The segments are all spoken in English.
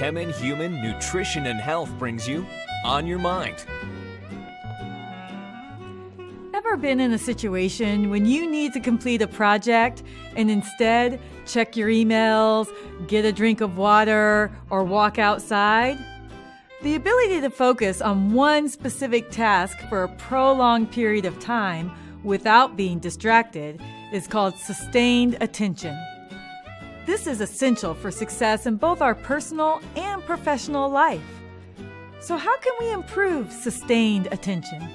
Kemin Human Nutrition and Health brings you On Your Mind. Ever been in a situation when you need to complete a project and instead check your emails, get a drink of water, or walk outside? The ability to focus on one specific task for a prolonged period of time without being distracted is called sustained attention. This is essential for success in both our personal and professional life. So, how can we improve sustained attention?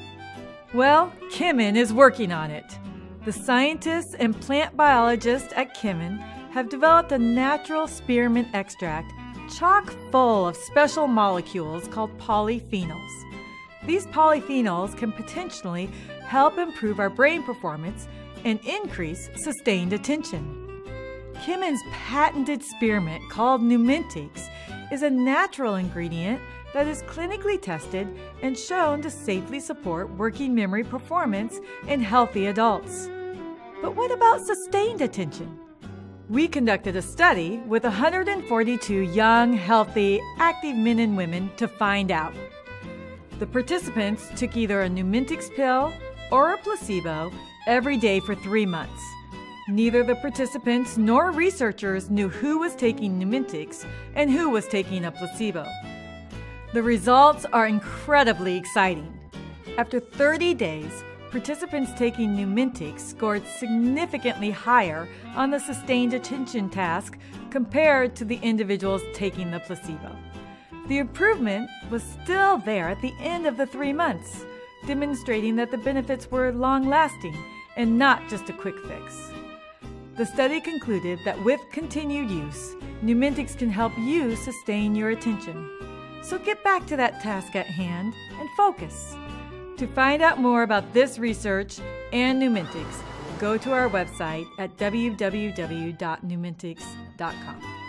Well, Kemin is working on it. The scientists and plant biologists at Kemin have developed a natural spearmint extract chock full of special molecules called polyphenols. These polyphenols can potentially help improve our brain performance and increase sustained attention. Kemin's patented spearmint called Neumentix is a natural ingredient that is clinically tested and shown to safely support working memory performance in healthy adults. But what about sustained attention? We conducted a study with 142 young, healthy, active men and women to find out. The participants took either a Neumentix pill or a placebo every day for three months. Neither the participants nor researchers knew who was taking Neumentix and who was taking a placebo. The results are incredibly exciting. After 30 days, participants taking Neumentix scored significantly higher on the sustained attention task compared to the individuals taking the placebo. The improvement was still there at the end of the three months, demonstrating that the benefits were long lasting and not just a quick fix. The study concluded that with continued use, Neumentix can help you sustain your attention. So get back to that task at hand and focus. To find out more about this research and Numintix, go to our website at www.neumentix.com.